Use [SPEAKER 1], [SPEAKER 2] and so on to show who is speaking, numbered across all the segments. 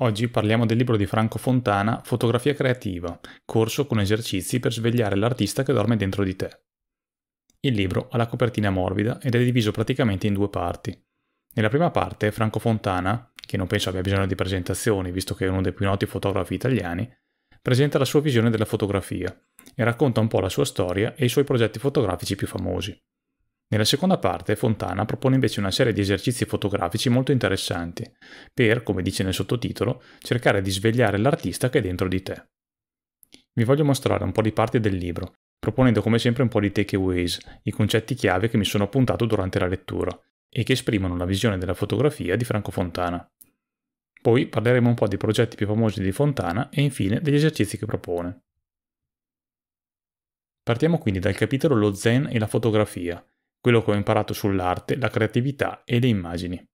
[SPEAKER 1] Oggi parliamo del libro di Franco Fontana Fotografia creativa, corso con esercizi per svegliare l'artista che dorme dentro di te. Il libro ha la copertina morbida ed è diviso praticamente in due parti. Nella prima parte Franco Fontana, che non penso abbia bisogno di presentazioni visto che è uno dei più noti fotografi italiani, presenta la sua visione della fotografia e racconta un po' la sua storia e i suoi progetti fotografici più famosi. Nella seconda parte Fontana propone invece una serie di esercizi fotografici molto interessanti, per, come dice nel sottotitolo, cercare di svegliare l'artista che è dentro di te. Vi voglio mostrare un po' di parti del libro, proponendo come sempre un po' di takeaways, i concetti chiave che mi sono appuntato durante la lettura e che esprimono la visione della fotografia di Franco Fontana. Poi parleremo un po' dei progetti più famosi di Fontana e infine degli esercizi che propone. Partiamo quindi dal capitolo Lo Zen e la fotografia, quello che ho imparato sull'arte, la creatività e le immagini.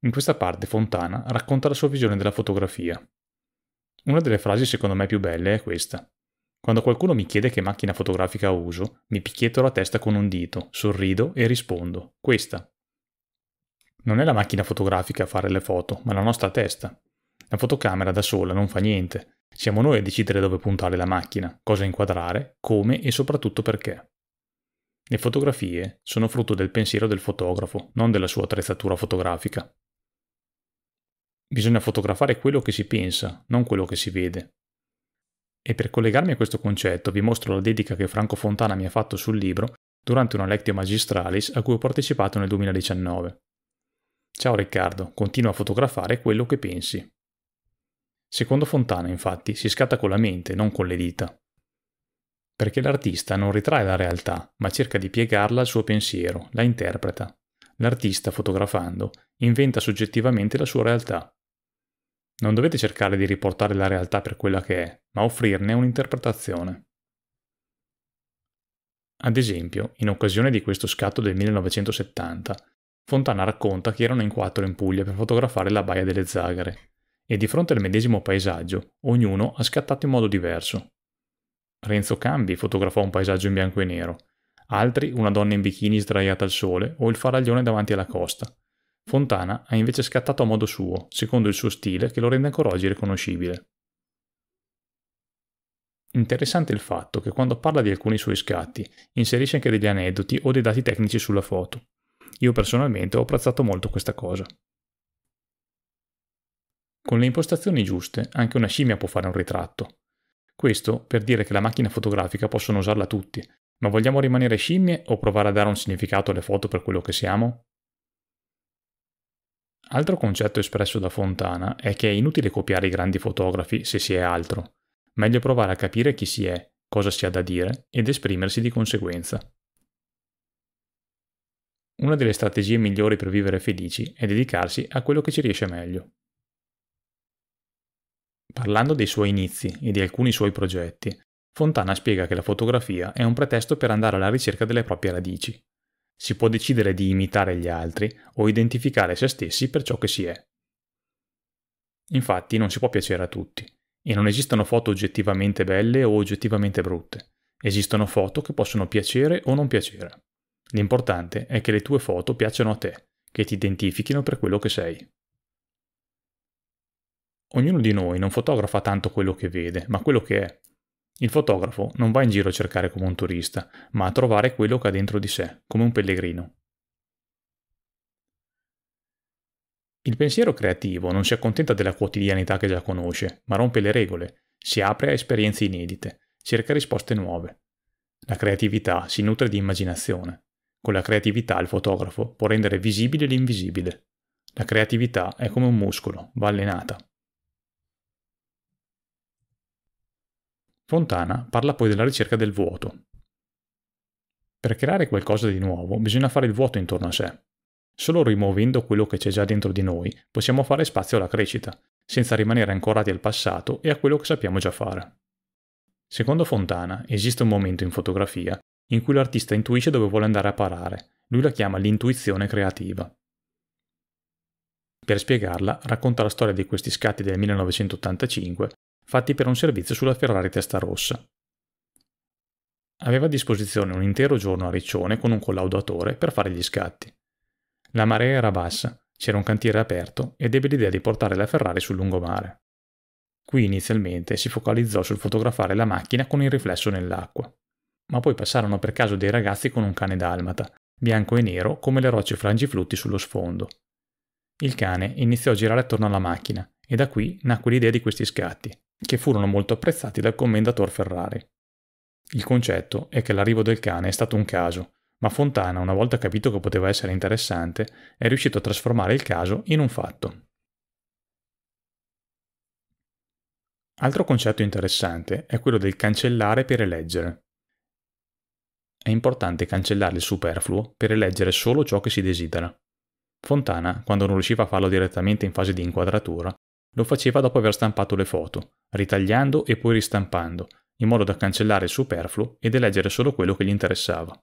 [SPEAKER 1] In questa parte Fontana racconta la sua visione della fotografia. Una delle frasi secondo me più belle è questa. Quando qualcuno mi chiede che macchina fotografica uso, mi picchietto la testa con un dito, sorrido e rispondo. Questa. Non è la macchina fotografica a fare le foto, ma la nostra testa. La fotocamera da sola non fa niente. Siamo noi a decidere dove puntare la macchina, cosa inquadrare, come e soprattutto perché. Le fotografie sono frutto del pensiero del fotografo, non della sua attrezzatura fotografica. Bisogna fotografare quello che si pensa, non quello che si vede. E per collegarmi a questo concetto vi mostro la dedica che Franco Fontana mi ha fatto sul libro durante una Lectio Magistralis a cui ho partecipato nel 2019. Ciao Riccardo, continua a fotografare quello che pensi. Secondo Fontana, infatti, si scatta con la mente, non con le dita perché l'artista non ritrae la realtà, ma cerca di piegarla al suo pensiero, la interpreta. L'artista, fotografando, inventa soggettivamente la sua realtà. Non dovete cercare di riportare la realtà per quella che è, ma offrirne un'interpretazione. Ad esempio, in occasione di questo scatto del 1970, Fontana racconta che erano in quattro in Puglia per fotografare la Baia delle Zagare, e di fronte al medesimo paesaggio, ognuno ha scattato in modo diverso. Renzo Cambi fotografò un paesaggio in bianco e nero, altri una donna in bikini sdraiata al sole o il faraglione davanti alla costa. Fontana ha invece scattato a modo suo, secondo il suo stile che lo rende ancora oggi riconoscibile. Interessante il fatto che quando parla di alcuni suoi scatti inserisce anche degli aneddoti o dei dati tecnici sulla foto. Io personalmente ho apprezzato molto questa cosa. Con le impostazioni giuste anche una scimmia può fare un ritratto, questo per dire che la macchina fotografica possono usarla tutti, ma vogliamo rimanere scimmie o provare a dare un significato alle foto per quello che siamo? Altro concetto espresso da Fontana è che è inutile copiare i grandi fotografi se si è altro. Meglio provare a capire chi si è, cosa si ha da dire ed esprimersi di conseguenza. Una delle strategie migliori per vivere felici è dedicarsi a quello che ci riesce meglio. Parlando dei suoi inizi e di alcuni suoi progetti, Fontana spiega che la fotografia è un pretesto per andare alla ricerca delle proprie radici. Si può decidere di imitare gli altri o identificare se stessi per ciò che si è. Infatti non si può piacere a tutti, e non esistono foto oggettivamente belle o oggettivamente brutte. Esistono foto che possono piacere o non piacere. L'importante è che le tue foto piacciono a te, che ti identifichino per quello che sei. Ognuno di noi non fotografa tanto quello che vede, ma quello che è. Il fotografo non va in giro a cercare come un turista, ma a trovare quello che ha dentro di sé, come un pellegrino. Il pensiero creativo non si accontenta della quotidianità che già conosce, ma rompe le regole, si apre a esperienze inedite, cerca risposte nuove. La creatività si nutre di immaginazione. Con la creatività il fotografo può rendere visibile l'invisibile. La creatività è come un muscolo, va allenata. Fontana parla poi della ricerca del vuoto. Per creare qualcosa di nuovo bisogna fare il vuoto intorno a sé. Solo rimuovendo quello che c'è già dentro di noi possiamo fare spazio alla crescita, senza rimanere ancorati al passato e a quello che sappiamo già fare. Secondo Fontana esiste un momento in fotografia in cui l'artista intuisce dove vuole andare a parare, lui la chiama l'intuizione creativa. Per spiegarla racconta la storia di questi scatti del 1985 fatti per un servizio sulla Ferrari Testarossa. Aveva a disposizione un intero giorno a Riccione con un collaudatore per fare gli scatti. La marea era bassa, C'era un cantiere aperto ed ebbe l'idea di portare la Ferrari sul lungomare. Qui inizialmente si focalizzò sul fotografare la macchina con il riflesso nell'acqua, ma poi passarono per caso dei ragazzi con un cane dalmata, bianco e nero come le rocce frangiflutti sullo sfondo. Il cane iniziò a girare attorno alla macchina e da qui nacque l'idea di questi scatti, che furono molto apprezzati dal commendator Ferrari. Il concetto è che l'arrivo del cane è stato un caso, ma Fontana, una volta capito che poteva essere interessante, è riuscito a trasformare il caso in un fatto. Altro concetto interessante è quello del cancellare per eleggere. È importante cancellare il superfluo per eleggere solo ciò che si desidera. Fontana, quando non riusciva a farlo direttamente in fase di inquadratura, lo faceva dopo aver stampato le foto, ritagliando e poi ristampando, in modo da cancellare il superfluo ed eleggere solo quello che gli interessava.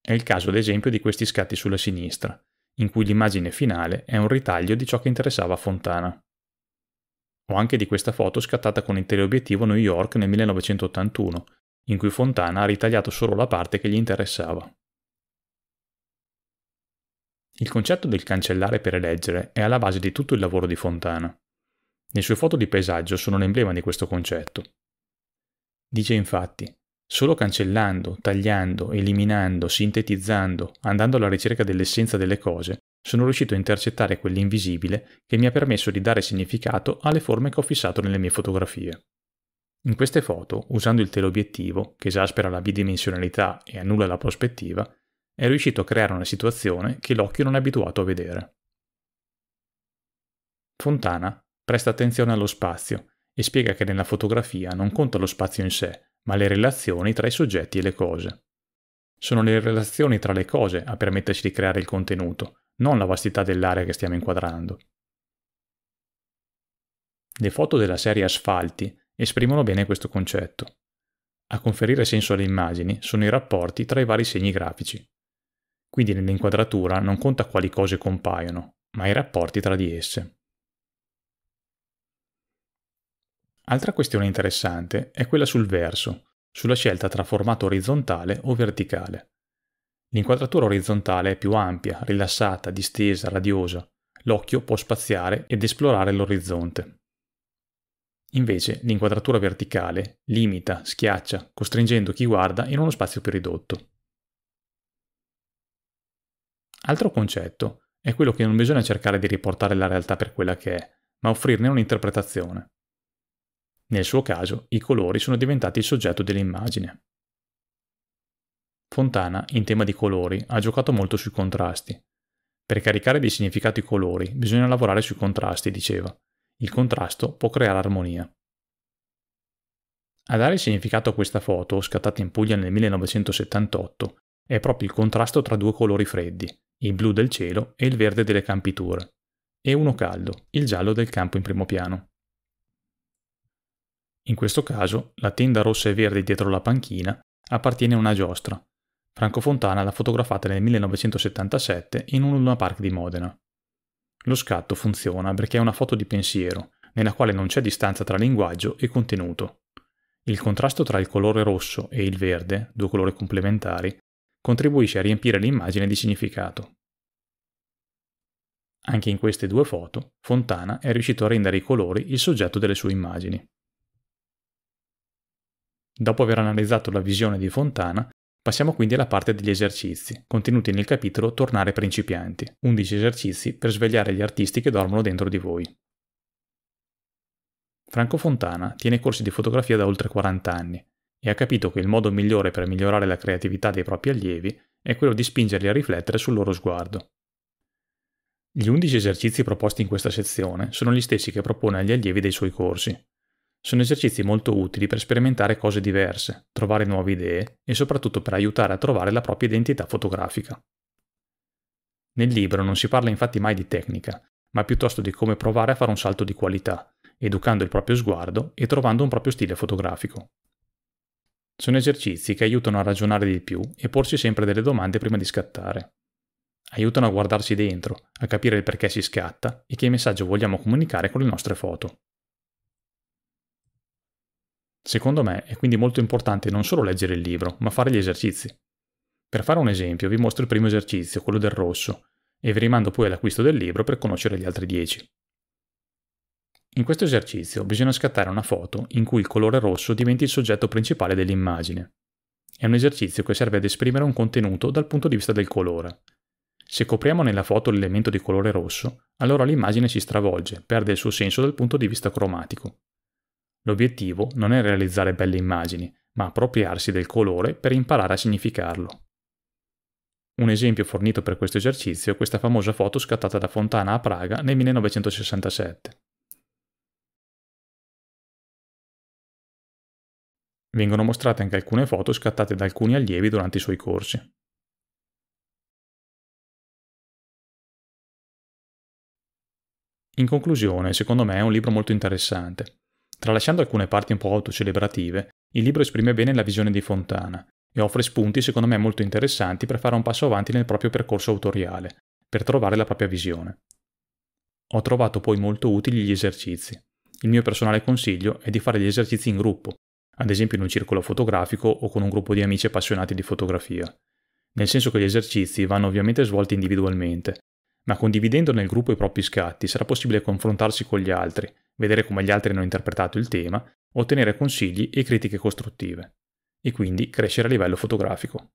[SPEAKER 1] È il caso ad esempio di questi scatti sulla sinistra, in cui l'immagine finale è un ritaglio di ciò che interessava a Fontana. O anche di questa foto scattata con il teleobiettivo New York nel 1981, in cui Fontana ha ritagliato solo la parte che gli interessava. Il concetto del cancellare per eleggere è alla base di tutto il lavoro di Fontana. Le sue foto di paesaggio sono l'emblema di questo concetto. Dice infatti, solo cancellando, tagliando, eliminando, sintetizzando, andando alla ricerca dell'essenza delle cose, sono riuscito a intercettare quell'invisibile che mi ha permesso di dare significato alle forme che ho fissato nelle mie fotografie. In queste foto, usando il teleobiettivo, che esaspera la bidimensionalità e annulla la prospettiva, è riuscito a creare una situazione che l'occhio non è abituato a vedere. Fontana presta attenzione allo spazio e spiega che nella fotografia non conta lo spazio in sé, ma le relazioni tra i soggetti e le cose. Sono le relazioni tra le cose a permetterci di creare il contenuto, non la vastità dell'area che stiamo inquadrando. Le foto della serie Asfalti esprimono bene questo concetto. A conferire senso alle immagini sono i rapporti tra i vari segni grafici. Quindi nell'inquadratura non conta quali cose compaiono, ma i rapporti tra di esse. Altra questione interessante è quella sul verso, sulla scelta tra formato orizzontale o verticale. L'inquadratura orizzontale è più ampia, rilassata, distesa, radiosa. L'occhio può spaziare ed esplorare l'orizzonte. Invece l'inquadratura verticale limita, schiaccia, costringendo chi guarda in uno spazio più ridotto. Altro concetto è quello che non bisogna cercare di riportare la realtà per quella che è, ma offrirne un'interpretazione. Nel suo caso, i colori sono diventati il soggetto dell'immagine. Fontana, in tema di colori, ha giocato molto sui contrasti. Per caricare di significato i colori bisogna lavorare sui contrasti, diceva. Il contrasto può creare armonia. A dare significato a questa foto, scattata in Puglia nel 1978, è proprio il contrasto tra due colori freddi, il blu del cielo e il verde delle campiture, e uno caldo, il giallo del campo in primo piano. In questo caso, la tenda rossa e verde dietro la panchina appartiene a una giostra. Franco Fontana l'ha fotografata nel 1977 in un Luna Park di Modena. Lo scatto funziona perché è una foto di pensiero, nella quale non c'è distanza tra linguaggio e contenuto. Il contrasto tra il colore rosso e il verde, due colori complementari, contribuisce a riempire l'immagine di significato. Anche in queste due foto, Fontana è riuscito a rendere i colori il soggetto delle sue immagini. Dopo aver analizzato la visione di Fontana, passiamo quindi alla parte degli esercizi, contenuti nel capitolo Tornare principianti, 11 esercizi per svegliare gli artisti che dormono dentro di voi. Franco Fontana tiene corsi di fotografia da oltre 40 anni e ha capito che il modo migliore per migliorare la creatività dei propri allievi è quello di spingerli a riflettere sul loro sguardo. Gli 11 esercizi proposti in questa sezione sono gli stessi che propone agli allievi dei suoi corsi. Sono esercizi molto utili per sperimentare cose diverse, trovare nuove idee e soprattutto per aiutare a trovare la propria identità fotografica. Nel libro non si parla infatti mai di tecnica, ma piuttosto di come provare a fare un salto di qualità, educando il proprio sguardo e trovando un proprio stile fotografico. Sono esercizi che aiutano a ragionare di più e porsi sempre delle domande prima di scattare. Aiutano a guardarsi dentro, a capire il perché si scatta e che messaggio vogliamo comunicare con le nostre foto. Secondo me è quindi molto importante non solo leggere il libro, ma fare gli esercizi. Per fare un esempio vi mostro il primo esercizio, quello del rosso. e vi rimando poi all'acquisto del libro per conoscere gli altri 10. In questo esercizio bisogna scattare una foto in cui il colore rosso diventi il soggetto principale dell'immagine. È un esercizio che serve ad esprimere un contenuto dal punto di vista del colore. Se copriamo nella foto l'elemento di colore rosso, allora l'immagine si stravolge, perde il suo senso dal punto di vista cromatico. L'obiettivo non è realizzare belle immagini, ma appropriarsi del colore per imparare a significarlo. Un esempio fornito per questo esercizio è questa famosa foto scattata da Fontana a Praga nel 1967. Vengono mostrate anche alcune foto scattate da alcuni allievi durante i suoi corsi. In conclusione, secondo me è un libro molto interessante. Tralasciando alcune parti un po' autocelebrative, il libro esprime bene la visione di Fontana e offre spunti secondo me molto interessanti per fare un passo avanti nel proprio percorso autoriale, per trovare la propria visione. Ho trovato poi molto utili gli esercizi. Il mio personale consiglio è di fare gli esercizi in gruppo, ad esempio in un circolo fotografico o con un gruppo di amici appassionati di fotografia. Nel senso che gli esercizi vanno ovviamente svolti individualmente, ma condividendo nel gruppo i propri scatti sarà possibile confrontarsi con gli altri, vedere come gli altri hanno interpretato il tema, ottenere consigli e critiche costruttive, e quindi crescere a livello fotografico.